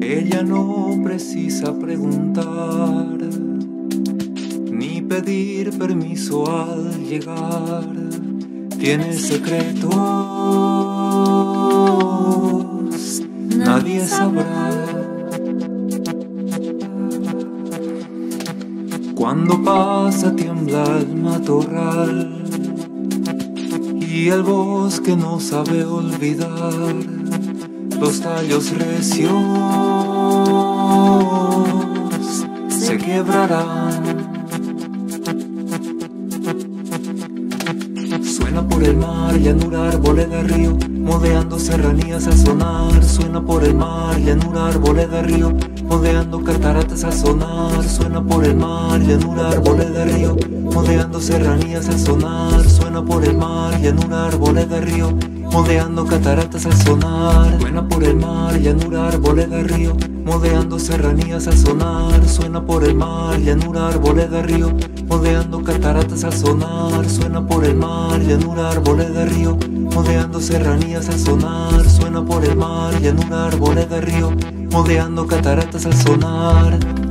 Ella no precisa preguntar ni pedir permiso al llegar. Tiene secretos, nadie sabrá. Cuando pasa tiembla el matorral y el bosque no sabe olvidar los tallos recios se quebrarán. Suena por el mar, llanura, arboleda, río, modeando serranías a sonar. Suena por el mar, llanura, arboleda, río, modeando cataratas a sonar. Suena por el mar, llanura, arboleda, río, modeando serranías a sonar. Suena por el mar, llanura, arboleda, río, modeando cataratas al sonar. Suena por el mar, llanura, arboleda, río, modeando serranías al sonar. Suena por el mar, llanura, arboleda, río, modeando cataratas al sonar. Suena por el mar, llanura, arboleda, río, modeando serranías al sonar. Suena por el mar, llanura, arboleda, río, modeando cataratas al sonar.